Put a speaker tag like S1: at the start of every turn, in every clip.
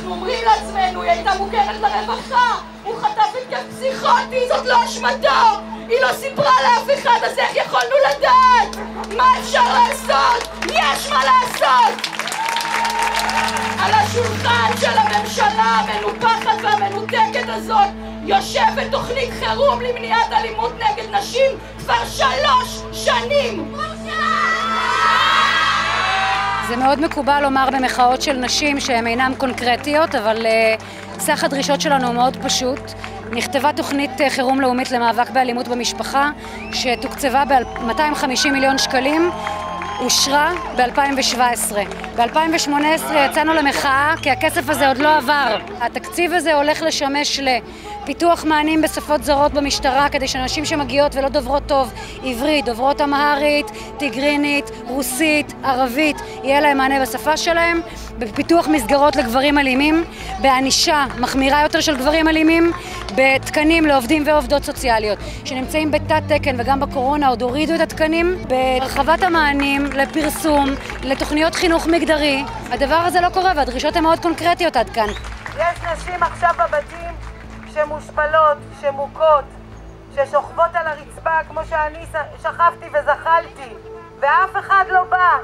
S1: אנחנו אומרים לעצמנו, היא הייתה מוכרת לרווחה, הוא חטף התקף פסיכוטי, זאת לא אשמתו! היא לא סיפרה לאף אחד, אז איך יכולנו לדעת? מה אפשר לעשות? יש מה לעשות! על השולחן של הממשלה המנופחת והמנותקת הזאת יושבת תוכנית חירום למניעת אלימות נגד נשים כבר שלוש
S2: מאוד מקובל לומר במחאות של נשים שהן אינן קונקרטיות, אבל uh, סך הדרישות שלנו הוא מאוד פשוט. נכתבה תוכנית uh, חירום לאומית למאבק באלימות במשפחה, שתוקצבה ב-250 מיליון שקלים, אושרה ב-2017. ב-2018 יצאנו למחאה כי הכסף הזה עוד לא עבר. התקציב הזה הולך לשמש לפיתוח מענים בשפות זרות במשטרה כדי שאנשים שמגיעות ולא דוברות טוב עברית, דוברות אמהרית, טיגרינית, רוסית, ערבית, יהיה להם מענה בשפה שלהם, בפיתוח מסגרות לגברים אלימים, בענישה מחמירה יותר של גברים אלימים, בתקנים לעובדים ועובדות סוציאליות שנמצאים בתת תקן וגם בקורונה עוד הורידו את התקנים, בהרחבת המענים לפרסום, לתוכניות חינוך מגדרי. הדבר הזה לא קורה והדרישות הן מאוד קונקרטיות עד כאן.
S3: יש נשים עכשיו בבתים שמושפלות, שמוכות, ששוכבות על הרצפה כמו שאני שכבתי וזחלתי, ואף אחד לא בא.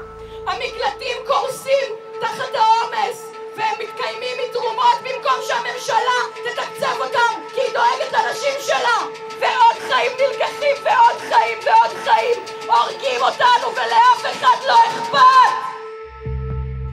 S1: המקלטים קורסים תחת העומס, והם מתקיימים מתרומות במקום שהממשלה תתקצב אותם, כי היא דואגת לנשים שלה. ועוד חיים נלקחים, ועוד חיים, ועוד חיים, הורגים אותנו, ולאף אחד לא אכפת!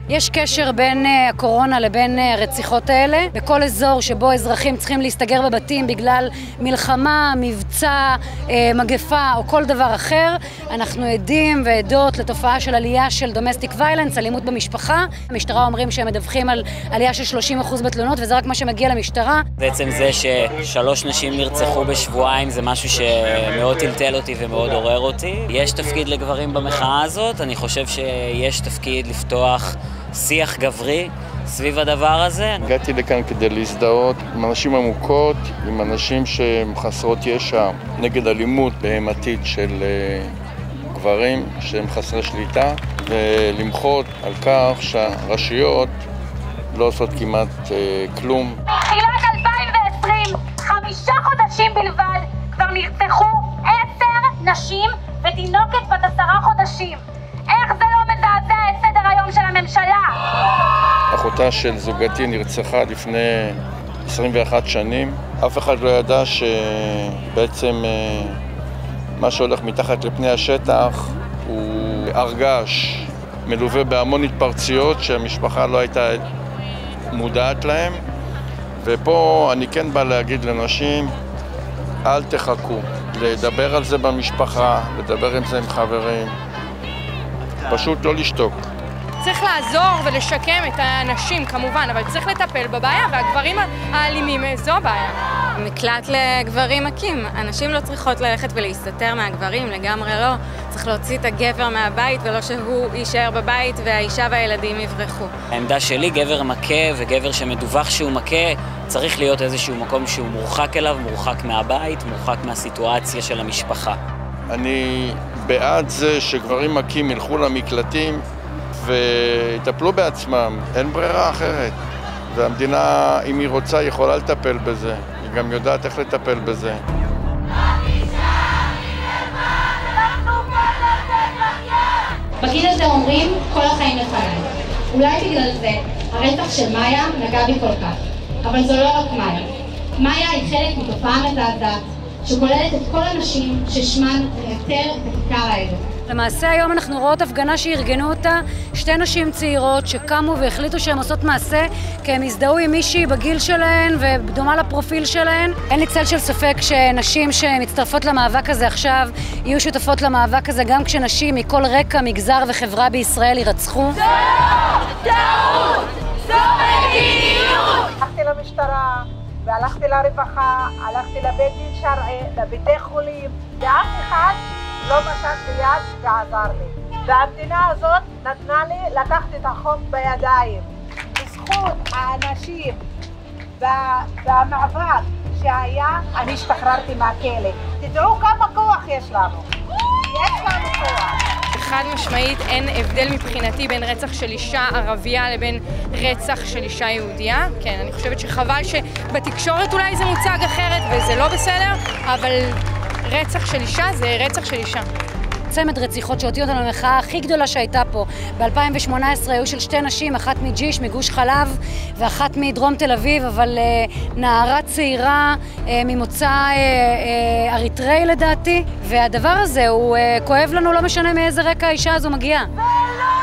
S2: יש קשר בין uh, הקורונה לבין uh, הרציחות האלה. בכל אזור שבו אזרחים צריכים להסתגר בבתים בגלל מלחמה, מבצע, uh, מגפה או כל דבר אחר, אנחנו עדים ועדות לתופעה של עלייה של דומסטיק ויילנס, אלימות במשפחה. המשטרה אומרים שהם מדווחים על עלייה של 30% בתלונות וזה רק מה שמגיע למשטרה.
S4: בעצם זה ששלוש נשים נרצחו בשבועיים זה משהו שמאוד טלטל אותי ומאוד עורר אותי. יש תפקיד לגברים במחאה הזאת, אני חושב שיש תפקיד לפתוח שיח גברי סביב הדבר הזה.
S5: הגעתי לכאן כדי להזדהות עם אנשים עמוקות, עם אנשים שהם חסרות ישע נגד אלימות בהמתית של uh, גברים שהם חסרי שליטה, ולמחות על כך שהרשויות לא עושות כמעט uh, כלום.
S6: תחילת 2020, חמישה חודשים בלבד, כבר נרצחו עשר נשים ותינוקת בת עשרה חודשים. הממשלה?
S5: אחותה של זוגתי נרצחה לפני 21 שנים. אף אחד לא ידע שבעצם אה, מה שהולך מתחת לפני השטח הוא הר געש מלווה בהמון התפרצויות שהמשפחה לא הייתה מודעת להן. ופה אני כן בא להגיד לנשים, אל תחכו. לדבר על זה במשפחה, לדבר עם זה עם חברים, פשוט לא לשתוק.
S7: צריך לעזור ולשקם את האנשים כמובן, אבל צריך לטפל בבעיה, והגברים האלימים זו הבעיה.
S8: מקלט לגברים מכים. הנשים לא צריכות ללכת ולהסתתר מהגברים, לגמרי לא. צריך להוציא את הגבר מהבית ולא שהוא יישאר בבית והאישה והילדים יברחו.
S4: העמדה שלי, גבר מכה וגבר שמדווח שהוא מכה, צריך להיות איזשהו מקום שהוא מורחק אליו, מורחק מהבית, מורחק מהסיטואציה של המשפחה.
S5: אני בעד זה שגברים מכים ילכו למקלטים ויטפלו בעצמם, אין ברירה אחרת. והמדינה, אם היא רוצה, יכולה לטפל בזה. היא גם יודעת איך לטפל בזה.
S9: בגיל הזה אומרים, כל החיים לפניי. אולי בגלל זה הרצח של מאיה נגע בי כל כך. אבל זו לא רק מאיה. מאיה היא חלק מתופעה מזעזעת שכוללת את כל הנשים ששמן לייתר את הכיכר האלה.
S2: למעשה היום אנחנו רואות הפגנה שארגנו אותה שתי נשים צעירות שקמו והחליטו שהן עושות מעשה כי הן הזדהו עם מישהי בגיל שלהן ודומה לפרופיל שלהן. אין לי צל של ספק שנשים שמצטרפות למאבק הזה עכשיו יהיו שותפות למאבק הזה גם כשנשים מכל רקע, מגזר וחברה בישראל יירצחו.
S6: זו טעות! זו מדיניות!
S3: הלכתי למשטרה והלכתי לרווחה, הלכתי לבית דין שרעי, לביתי חולים, ואף אחד לא משך ביד ועזר לי. והמדינה הזאת נתנה לי לקחת את החוק בידיים. בזכות האנשים והמאבק שהיה, אני השתחררתי מהכלא. תדעו כמה כוח יש לנו. יש לנו כוח.
S7: חד משמעית אין הבדל מבחינתי בין רצח של אישה ערבייה לבין רצח של אישה יהודייה. כן, אני חושבת שחבל שבתקשורת אולי זה מוצג אחרת וזה לא בסדר, אבל רצח של אישה זה רצח של אישה.
S2: צמד רציחות שהוציא אותנו למחאה הכי גדולה שהייתה פה. ב-2018 היו של שתי נשים, אחת מג'יש, מגוש חלב, ואחת מדרום תל אביב, אבל uh, נערה צעירה uh, ממוצא uh, uh, אריתראי לדעתי, והדבר הזה הוא uh, כואב לנו, לא משנה מאיזה רקע האישה הזו מגיעה.
S1: ולא